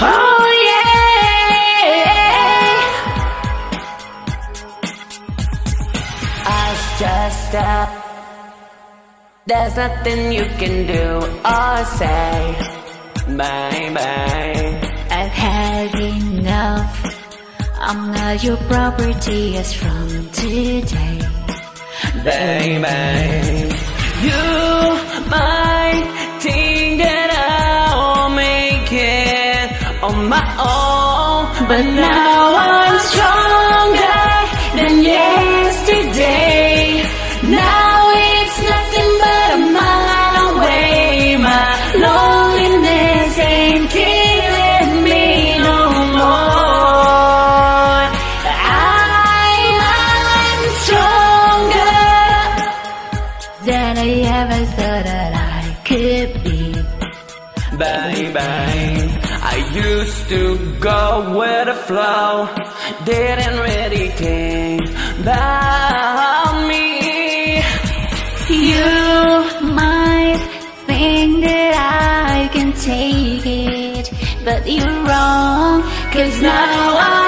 Oh yeah. I just step. There's nothing you can do or say. Bye bye. I've had enough. I'm not your property as from today. Bye bye. You my own, But now I'm stronger than yesterday. Now it's nothing but a mile away. My loneliness ain't killing me no more. I'm, I'm stronger than I ever thought that I could be. Bye bye. I used to go with the flow, didn't really think about me. You might think that I can take it, but you're wrong, cause now strong.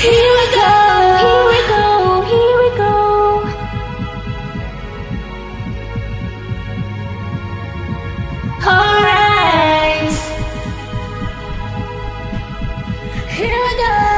Here we go, here we go, here we go. Alright. Here we go.